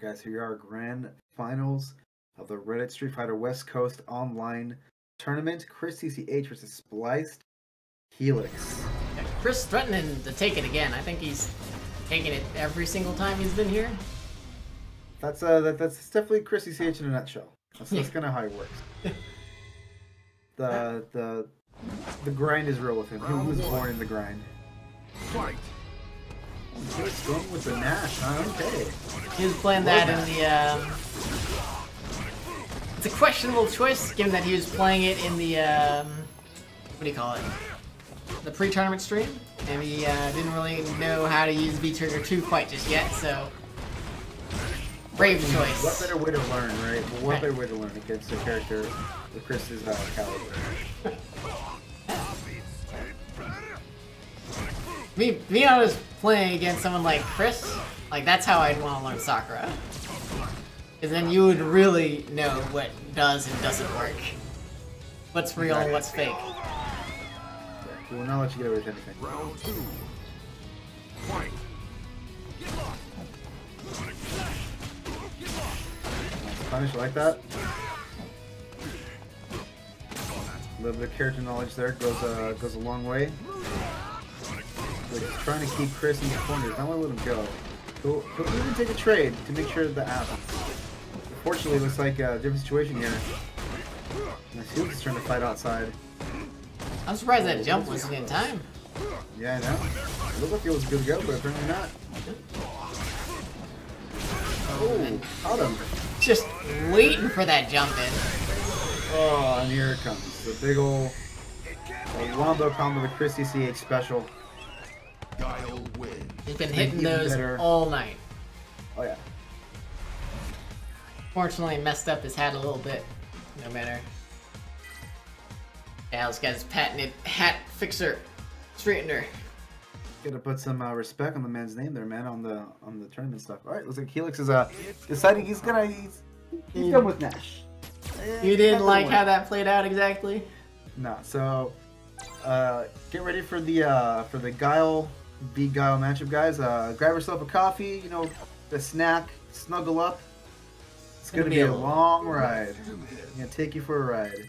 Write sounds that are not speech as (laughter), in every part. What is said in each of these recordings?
guys, here are grand finals of the Reddit Street Fighter West Coast online tournament. Chris CCH versus Spliced Helix. Chris threatening to take it again. I think he's taking it every single time he's been here. That's uh, that, that's definitely Chris CCH in a nutshell. That's, that's (laughs) kind of how he works. (laughs) the the the grind is real with him. He was born in the grind. Fight. He's going with the Nash, huh? Okay. He was playing that in the. Um... It's a questionable choice, given that he was playing it in the. Um... What do you call it? The pre-tournament stream, and he uh, didn't really know how to use V Trigger 2 quite just yet, so. Brave choice. What better way to learn, right? Well, what better way to learn against a character with Chris's uh, caliber? (laughs) Me, me honest, playing against someone like Chris, like that's how I'd want to learn Sakura. Because then you would really know what does and doesn't work. What's real and what's fake. We will not let you get away with anything. Round two. Fight. Punish like that. A little bit of character knowledge there goes uh, goes a long way. Like trying to keep Chris in the corners. Not want to let him go. He'll, he'll even take a trade to make sure that happens. Unfortunately, it looks like a different situation here. Nice Helix is trying to fight outside. I'm surprised that jump wasn't in time. Yeah, I know. It looked like it was good to go, but apparently not. Oh, caught him. Just waiting for that jump in. Oh, and here it comes. The big ol' wombo combo, the Chris CCH special. Guile wins. He's been Been hitting those better. all night. Oh yeah. Fortunately, messed up his hat a little bit. No matter. Yeah, this guy's patented hat fixer, straightener. Gotta put some uh, respect on the man's name there, man, on the on the tournament stuff. All right, looks like Helix is uh deciding he's gonna he's, he's done with Nash. You didn't not like how that played out exactly? No, so uh, get ready for the uh, for the Guile v Guile matchup, guys. Uh, grab yourself a coffee, you know, a snack, snuggle up. It's gonna, be, a long ride. I'm gonna take you for a ride.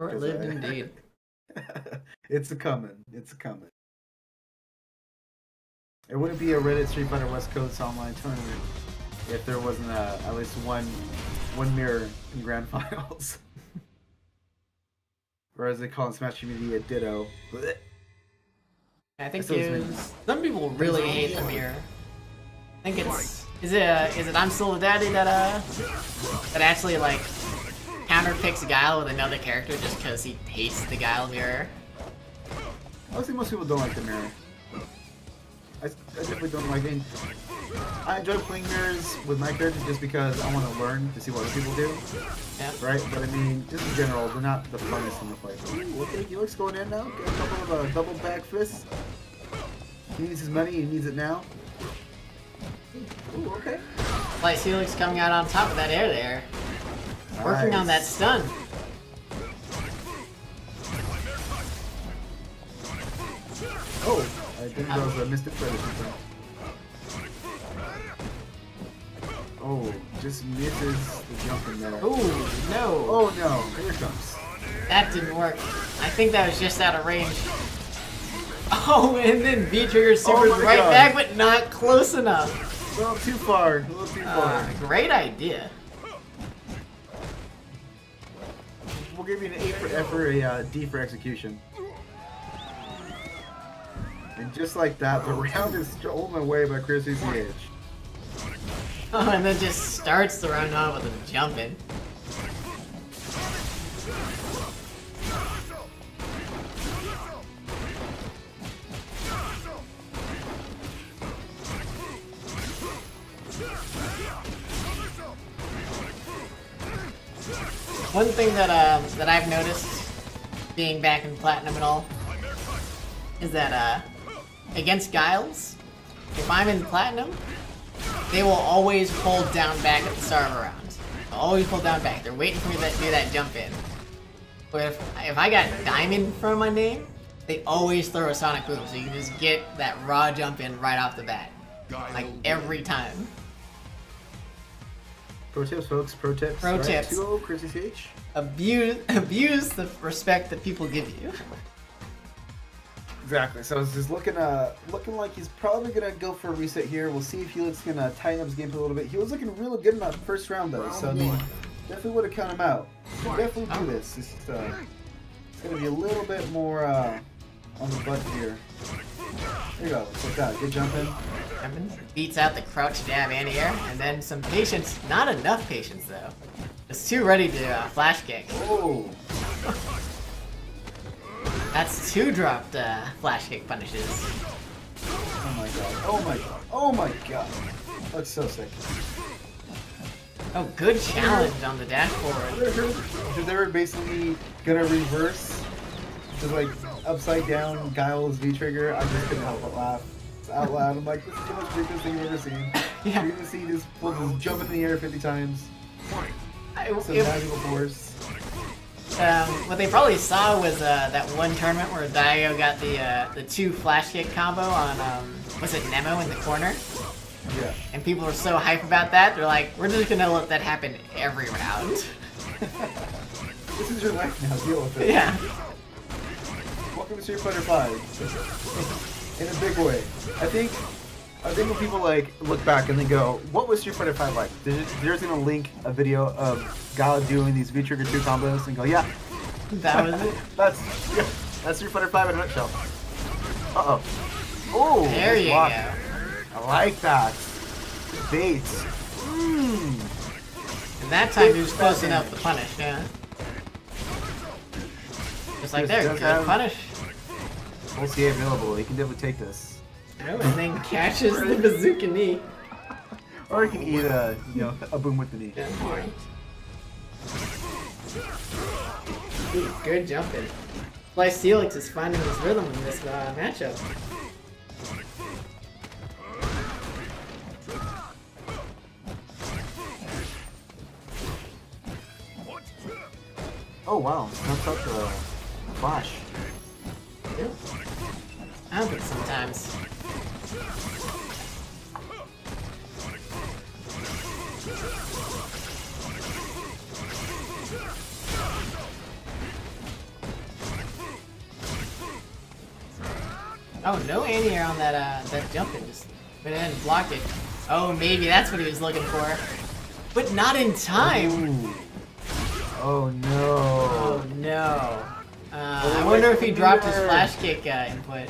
Short lived indeed. (laughs) it's a coming. It's a coming. It wouldn't be a Reddit Street Fighter West Coast online tournament if there wasn't uh at least one one mirror in grand (laughs) finals. Or as they call in Smash Community, a ditto. Blech. I think So it's was, some people really hate the mirror. I think it's is it uh, is it I'm still the daddy that uh that actually like counter picks Guile with another character just because he hates the Guile mirror. I Honestly, most people don't like the mirror. I, I definitely don't like it. I enjoy playing mirrors with my character just because I want to learn to see what other people do. Yeah. Right? But I mean, just in general, they're not the funnest in the fight. Ooh, okay, Helix going in now. Get a couple of uh, double back fists. He needs his money. He needs it now. Ooh, okay. Like Helix coming out on top of that air there, working on that stun. I think that was a Mystic Predator. Oh, just misses the jump in there. Ooh, no, Oh no, here it comes. that didn't work. I think that was just out of range. Oh, (laughs) and then V trigger supers my right God. back, but not close enough. A little too far, a little too far. Uh, great idea. We'll give you an A for effort, a uh, D for execution. And just like that, the round is stolen away by Chris CCH. Oh, and then just starts the round off with a jumping. One thing that uh, that I've noticed, being back in platinum and all, is that uh, against Guiles, if I'm in platinum, they will always hold down back at the start of a round. They'll always hold down back. They're waiting for me to do that jump in. But if, if I got diamond in front of my name, they always throw a sonic boom, so you can just get that raw jump in right off the bat, like every time. Pro tips, folks. Pro tips. Pro right? tips. Chris CCH. Abuse (laughs) abuse the respect that people give you. Exactly. So it's just looking uh looking like he's probably gonna go for a reset here. We'll see if Helix can uh, tighten up his gameplay a little bit. He was looking really good in that first round though, so I mean definitely would have counted him out. Definitely do this. It's just, uh, it's gonna be a little bit more uh, on the butt here. There you go. Like that. Good jump in. Evan beats out the crouch jab and air, and then some patience. Not enough patience though. Just too ready to uh, flash kick. Oh. That's two dropped uh, flash kick punishes. Oh my god. Oh my god. Oh my god. Looks so sick. Oh, good challenge on the dashboard. If they were basically gonna reverse, just like upside down Guile's V trigger, I just couldn't help but laugh out loud. I'm like, this is the most ridiculous thing I've ever seen. (laughs) Yeah. You're gonna see this pull this jump in the air 50 times. Some it- magical force. Um, what they probably saw was uh, that one tournament where Dio got the uh, the two flash kick combo on um, was it Nemo in the corner, Yeah. and people were so hype about that. They're like, we're just gonna let that happen every round. (laughs) This is your life now. Deal with it. yeah. Welcome to Street Fighter 5. In a big way. I think I think when people like look back and they go, what was Street Fighter 5 like? They're just, they're just gonna link a video of Guile doing these V Trigger 2 combos and go, yeah, That was it. (laughs) That's yeah, that's Street Fighter 5 in a nutshell. Uh oh. Oh, There you block. go. I like that. Bait. Mmm. And that time he was close enough to punish. Yeah. Just like there, good have- punish. Full CA available. You can definitely take this. Oh, and then catches the bazooka knee. Or he can eat a, you know, a boom with the knee. Ooh, good jumping. Splice Helix is finding his rhythm in this uh, matchup. Oh wow, snaps up the flash. Yep. Happens sometimes. Oh, no anti-air on that uh, that jumping. Just went in and blocked it. Oh, maybe that's what he was looking for. But not in time. Ooh. Oh no. Oh no. Uh, I wonder if he dropped his flash kick uh, input.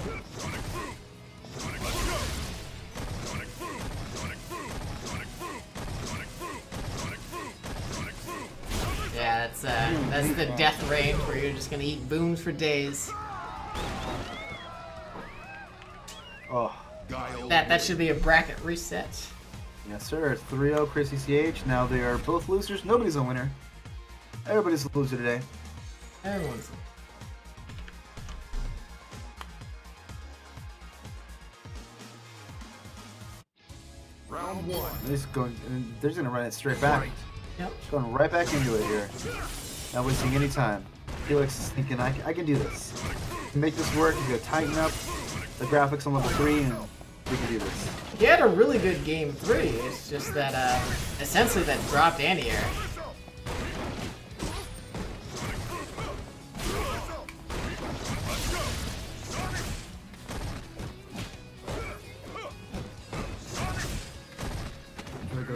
Yeah, that's uh, that's the death range where you're just gonna eat booms for days. Oh. That that should be a bracket reset. Yes, sir. 3-0 Chris CCH. Now they are both losers. Nobody's a winner. Everybody's a loser today. Everyone's. Round one. They're just going. They're just gonna run it straight back. Fight. Yep. Going right back into it here. Not wasting any time. Helix is thinking, I can, I can do this. Make this work, you gotta tighten up the graphics on level 3 and we can do this. He had a really good game three. It's just that uh, essentially that dropped anti-air.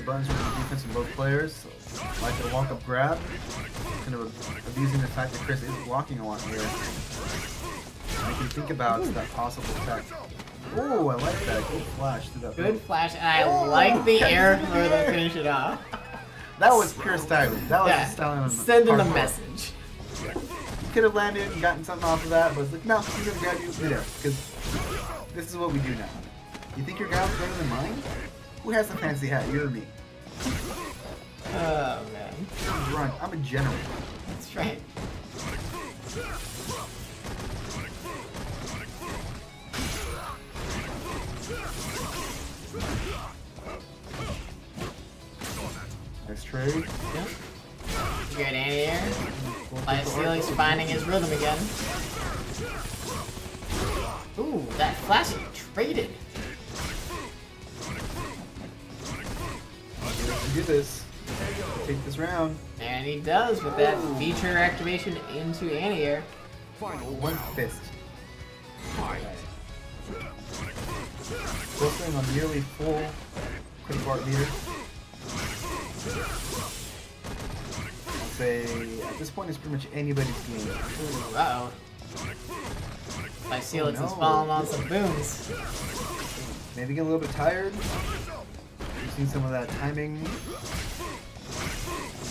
Buttons for the defense from both players. Like the walk up grab. Kind of abusing the fact that Chris is blocking a lot here. Make you think about that possible attack. Oh, I like that. Good flash through that. Good flash, and I like the air throw to finish it off. (laughs) That was pure styling. That was Yeah, just styling. sending a message. You could have landed and gotten something off of that, but it's like, no, I'm gonna grab you midair, because this is what we do now. You think your grab's better than mine? Who has the fancy hat? You or me? Oh man, I'm run. I'm a general. that's right. Nice trade. Yep. Good anti-air. Full Like circle Helix finding his rhythm again. Ooh, that flash traded. do this. Take this round. And he does with that Ooh. feature activation into anti-air. Final One fist. fight. Still on nearly full critical art meter. I'll say at this point it's pretty much anybody's game. Ooh, uh-oh. Lycelix Oh, is no. falling on some booms. Maybe get a little bit tired. Using some of that timing.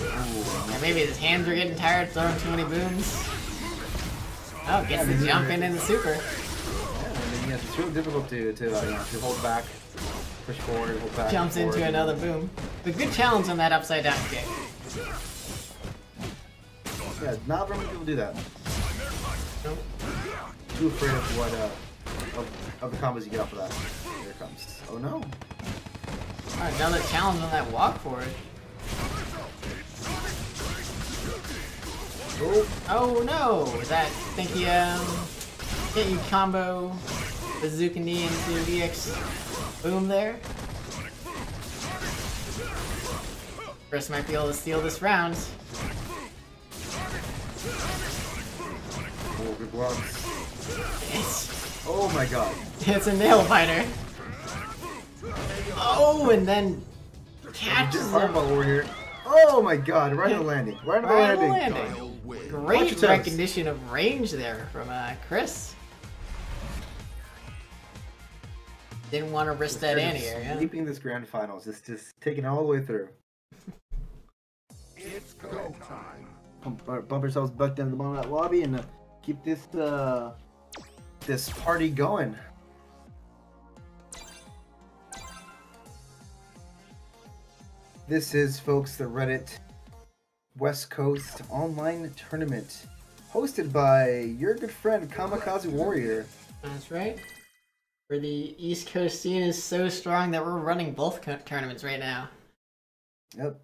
Or maybe his hands are getting tired throwing too many booms. Oh, gets the jump in in the super. Yeah, I mean, yes, it's really difficult to, to, uh, to hold back, push forward, hold back. Jumps forward. into another boom. But good challenge on that upside down kick. Yeah, not very many people do that. Nope. Too afraid of what, uh, of, of the combos you get off of that. Here it comes. Oh no. Alright, another challenge on that walk forward. Oh, Oh no! Is that think he um can't you combo bazooka knee into VX boom there? Chris might be able to steal this round. oh, good blocks. It's Oh my god. it's a nail biter. Oh, and then catches him. fireball over here. Oh my god, right on the landing. Right on the Right landing. landing. Kyle. Watch Great recognition of range there from uh, Chris. Didn't want to risk that Just anti-air, yeah? Sweeping this grand finals. Just, just taking it all the way through. It's go time. Pump, bump ourselves back down to the bottom of that lobby and uh, keep this, uh, this party going. This is, folks, the Reddit West Coast online tournament hosted by your good friend Kamikaze Warrior. That's right. Where the East Coast scene is so strong that we're running both tournaments right now. Yep.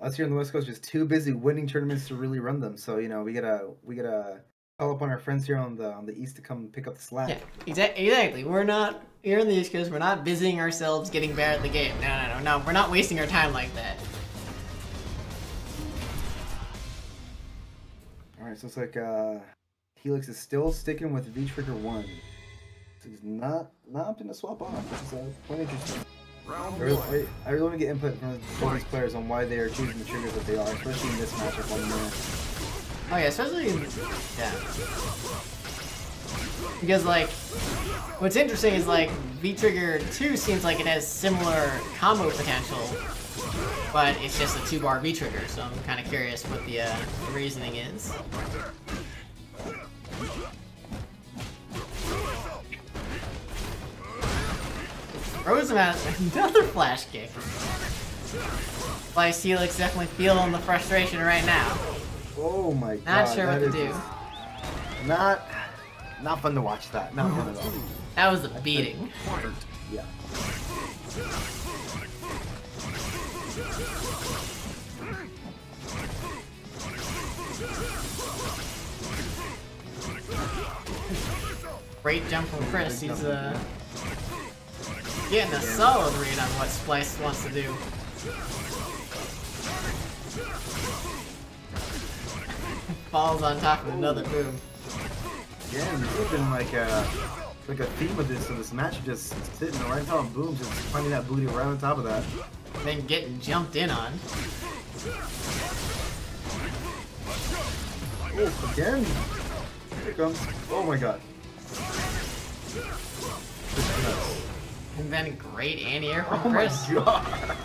Us here on the West Coast just too busy winning tournaments to really run them. So you know we gotta we gotta call upon our friends here on the on the East to come pick up the slack. Yeah, exa- exactly. We're not here in the East Coast. We're not busying ourselves getting better at the game. No, no, no, no. We're not wasting our time like that. All right, so it's like uh, Helix is still sticking with V Trigger One. So he's not not opting to swap off. Uh, quite interesting. Round I really. I, I really want to get input from both these players on why they are choosing the triggers that they are, especially in this matchup on the Oh yeah, especially in, yeah. Because like, what's interesting is like V Trigger Two seems like it has similar combo potential, but it's just a two bar V Trigger. So I'm kind of curious what the, uh, the reasoning is. Throws him out another flash kick. Splice Helix definitely feeling the frustration right now. Oh my god. Not sure what to do. Not not fun to watch that. Not fun at all. That was a beating. Yeah. Great jump from Chris. He's uh, getting a solid read on what Splice wants to do. (laughs) Falls on top of another boom. Again, been like a like a theme of this of this match, just sitting right on top of boom, just finding that booty right on top of that. Then getting jumped in on. Oh, again! Here it comes. Oh my god. This is nuts. And then great anti-air Oh from my god!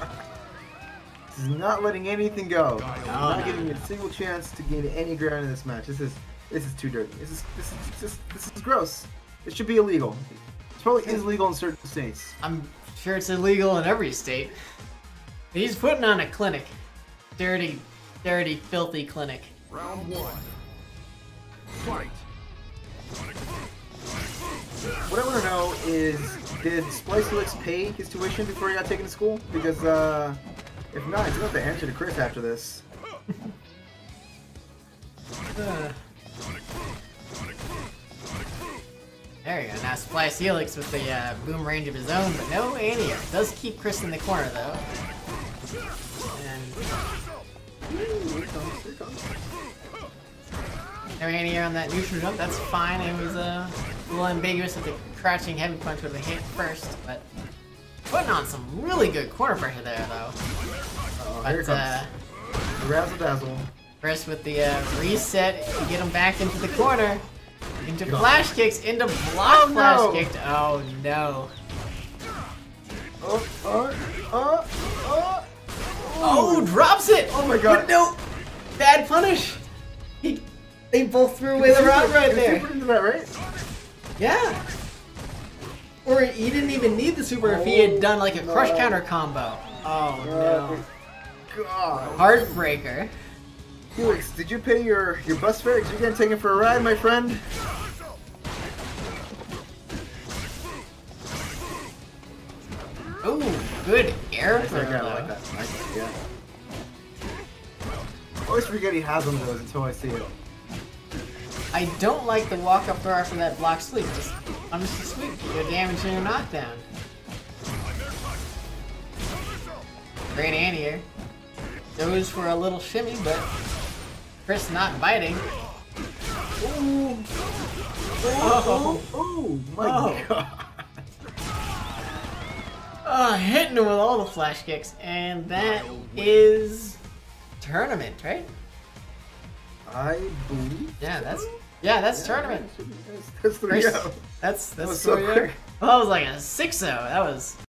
This is not letting anything go. not no. giving me a single chance to gain any ground in this match. This is this is too dirty. This is this is just this is gross. It should be illegal. It probably is legal in certain states. I'm sure it's illegal in every state. He's putting on a clinic. Dirty, dirty, filthy clinic. Round one. Fight. What I want to know is, did Splice Helix pay his tuition before he got taken to school? Because uh, if not, he's have to answer to Chris after this. There you go. Now Splice Helix with the uh, boom range of his own, but no Anir. Does keep Chris in the corner though. And Here it comes, here comes. no Anir on that neutral jump. That's fine. It uh, a little ambiguous with the crouching heavy punch with a hit first, but putting on some really good corner pressure there though. Oh, here it comes. uh, Razzle dazzle. Chris with the uh, reset to get him back into the corner. Into flash kicks, into block Oh, flash no. kicked. Oh no. Oh, oh, oh, oh. Oh, drops it! Oh my God. But no! Bad punish! He, they both threw away the rod right there. that, right? Yeah. Or he didn't even need the super if he had oh, done like a crush counter combo. Oh no. God. Heartbreaker. Helix, did you pay your, your bus fare? 'Cause you're getting taken for a ride, my friend. Ooh, good air I like that, like that. Nice, yeah. I always forget he has one of those until I see it. I don't like the walk up throw after that block sleep. Just, I'm just a sweep. Your damage and your knockdown. Great anti-air. Goes for a little shimmy, but Chris not biting. Ooh. Oh. Oh, my Oh. god. Uh, hitting him with all the flash kicks, and that is tournament, right? I believe. Yeah, that's yeah, that's tournament. That's, that's three oh. Chris, out. that's that's was so three oh. that was like a 6-0. That was